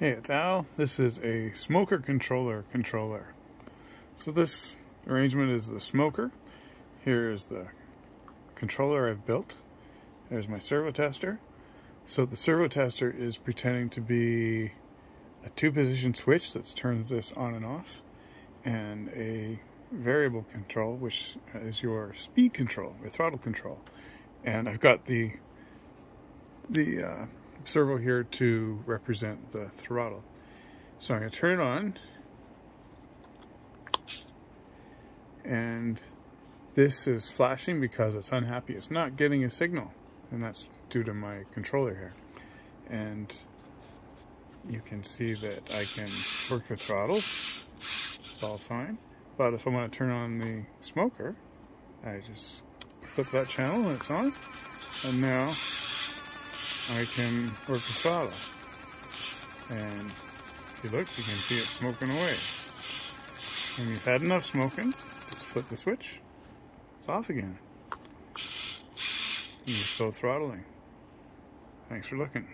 Hey, it's Al. This is a smoker controller controller. So this arrangement is the smoker. Here is the controller I've built. There's my servo tester. So the servo tester is pretending to be a two-position switch that turns this on and off, and a variable control, which is your speed control, your throttle control. And I've got the the uh, servo here to represent the throttle. So I'm going to turn it on. And this is flashing because it's unhappy. It's not getting a signal. And that's due to my controller here. And you can see that I can work the throttle. It's all fine. But if I want to turn on the smoker, I just flip that channel and it's on. And now I can work the throttle. And if you look, you can see it smoking away. When you've had enough smoking, just flip the switch, it's off again. And you're still throttling. Thanks for looking.